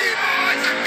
Party boys!